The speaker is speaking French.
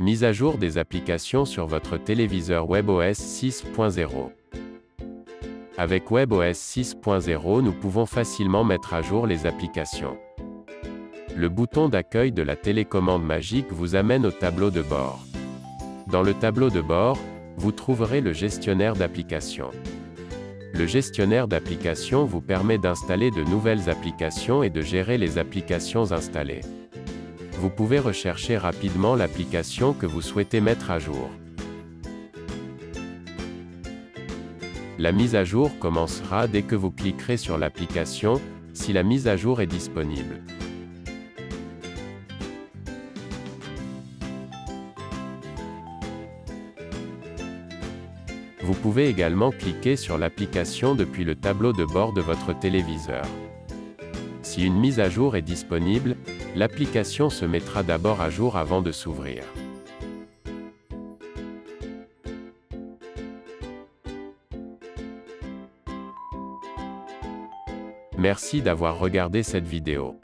Mise à jour des applications sur votre téléviseur WebOS 6.0. Avec WebOS 6.0 nous pouvons facilement mettre à jour les applications. Le bouton d'accueil de la télécommande magique vous amène au tableau de bord. Dans le tableau de bord, vous trouverez le gestionnaire d'applications. Le gestionnaire d'applications vous permet d'installer de nouvelles applications et de gérer les applications installées. Vous pouvez rechercher rapidement l'application que vous souhaitez mettre à jour. La mise à jour commencera dès que vous cliquerez sur l'application, si la mise à jour est disponible. Vous pouvez également cliquer sur l'application depuis le tableau de bord de votre téléviseur. Si une mise à jour est disponible, l'application se mettra d'abord à jour avant de s'ouvrir. Merci d'avoir regardé cette vidéo.